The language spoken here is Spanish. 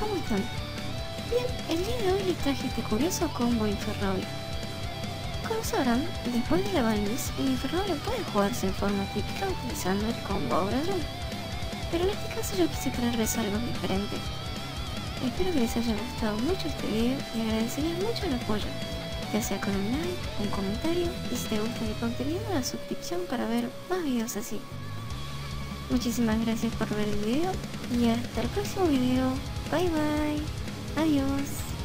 ¿Cómo están? Bien, el día de hoy les traje este curioso combo Infernoid. Como sabrán, después de la barniz, el Infernoid puede jugarse en forma típica utilizando el combo Aura Pero en este caso yo quise traerles algo diferente. Espero que les haya gustado mucho este video y agradecería mucho el apoyo, ya sea con un like, un comentario y si te gusta mi contenido la suscripción para ver más videos así. Muchísimas gracias por ver el video y hasta el próximo video. Bye bye. Adiós.